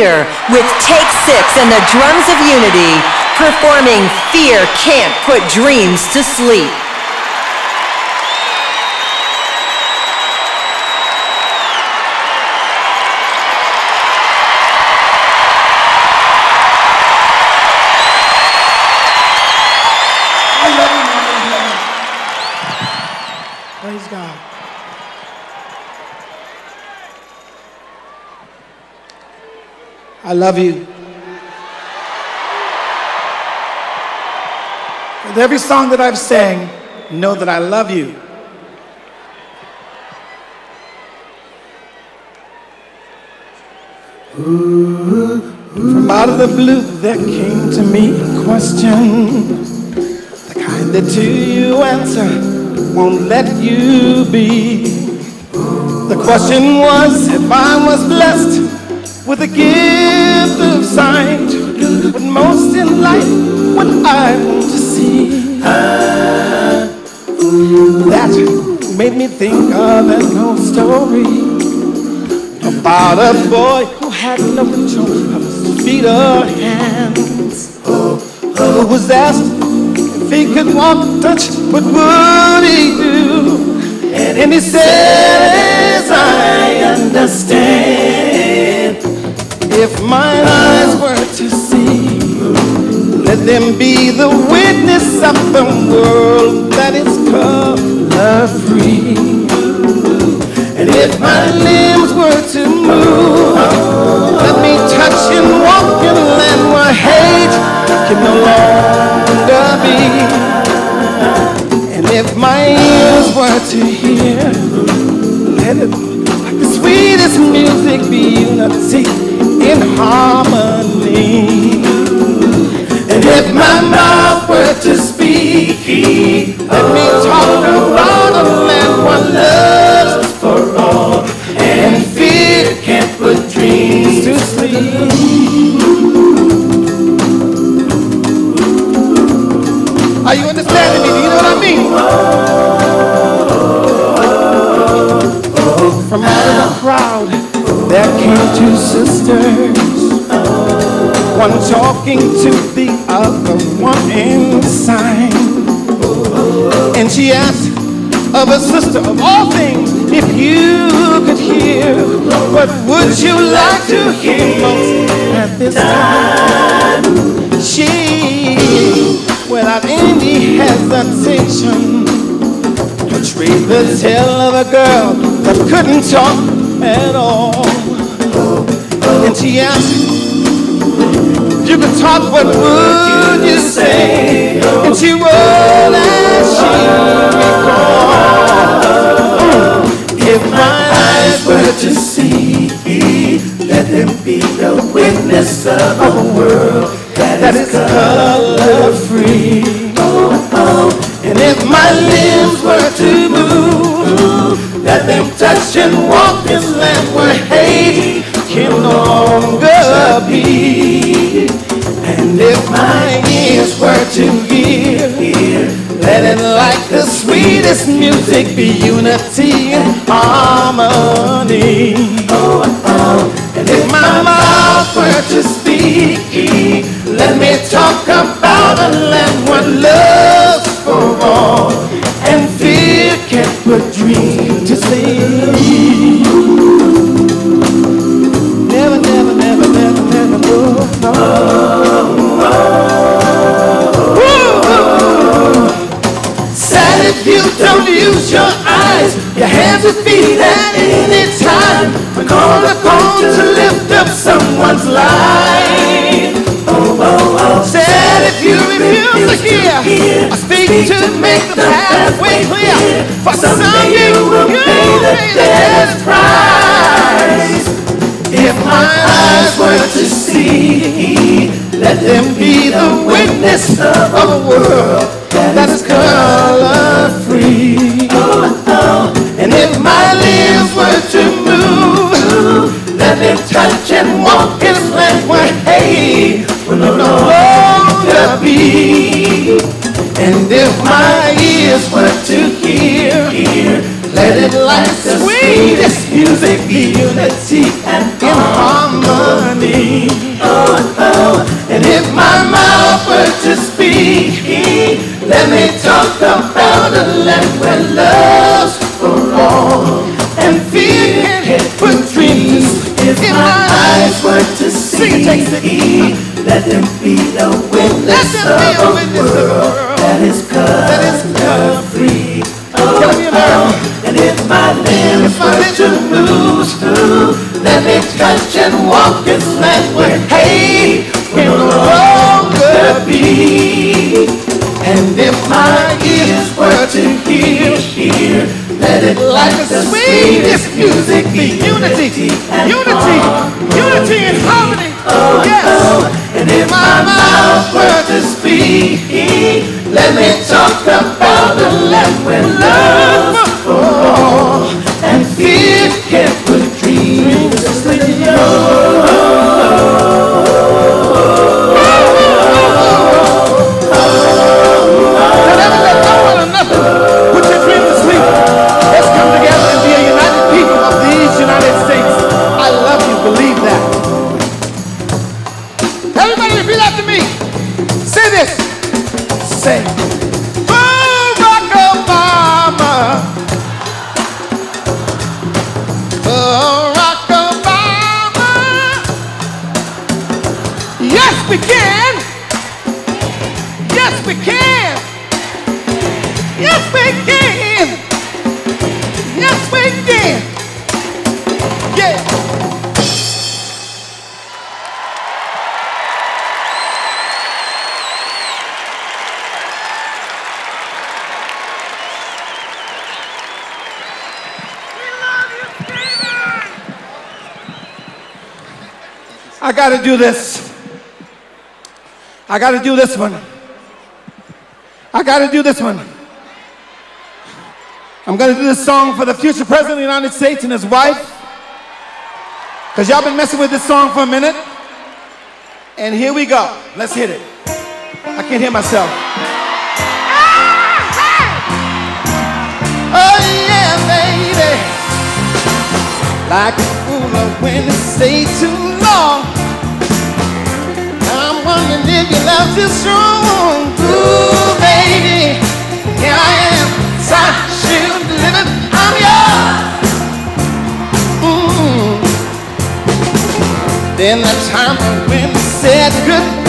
with Take Six and the Drums of Unity performing Fear Can't Put Dreams to Sleep. Praise God. I love you. With every song that I've sang, know that I love you. From out of the blue, there came to me a question. The kind that to you answer won't let you be. The question was if I was blessed with a gift of sight, but most in life, what I want to see. That made me think of an old story about a boy who had no control of his feet or hands. Who was asked if he could walk, touch, what would he do? And he said, as I understand, if my eyes were to see, let them be the witness of the world that is color free. And if my limbs were to move, let me touch and walk in a land where hate can no longer be. And if my ears were to hear, let it, like the sweetest music, be unity in One talking to the other one inside. And she asked of her sister, of all things, if you could hear, what would you like to hear most at this time? She, without any hesitation, portrayed the tale of a girl that couldn't talk at all. And she asked, you could talk, what would you say? And she rolled as she. Sweetest music be unity and harmony. And if my mouth were to don't use your eyes, your hands and feet at any time. We're called upon to lift up someone's life. Oh, oh, oh. Said if you refuse to hear, I speak to make the pathway clear. For some you will pay the dearest price. If my eyes were to see, let them be the witness of a world let them touch and walk in land where hate will no longer be. And if my ears were to hear, let it like the sweetest music be unity and in harmony. Witness of a world that like the sweetest music be unity, unity, unity and harmony. Oh, yes. And if my mouth were to speak, let me talk about the land where love Repeat after me. Say this. Say. Yes, we can. Yes, we can. Yes, we can. I got to do this. I got to do this one. I got to do this one. I'm going to do this song for the future president of the United States and his wife. Because y'all been messing with this song for a minute. And here we go. Let's hit it. I can't hear myself. Oh, yeah, baby. Like a fool when it stay too long. I'm wondering if your love's too strong. Ooh, baby. Here I am. I'm yours. Then the time when we said goodbye.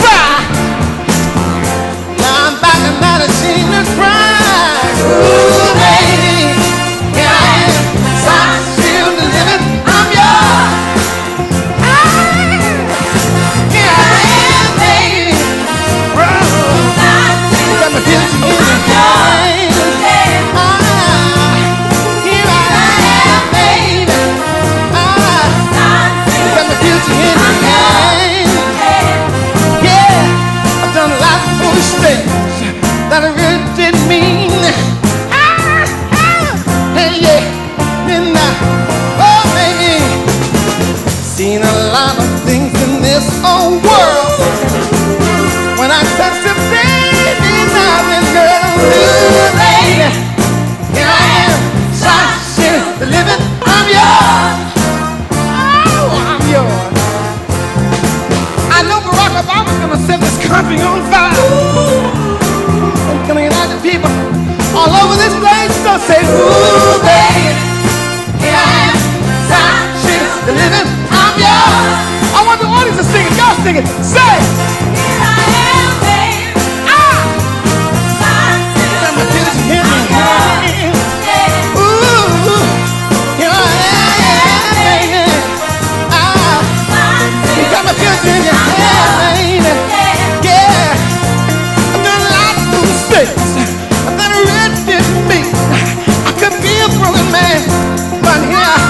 Seen a lot of things in this old world. When I touch the baby, nothing girl do, baby. Here I am, shine, the living, I'm yours. Oh, I'm yours. I know Barack Obama's gonna set this country on fire. And gonna unite the people all over this place. So say, ooh, baby. Sing it. Say. Ooh, here I am, baby. Ah, got my feelings in your hand, baby. Yeah, I've done a foolish things that I. I could be a broken man, but here, ah,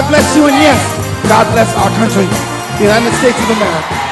God bless you, and yes, God bless our country, the United States of America.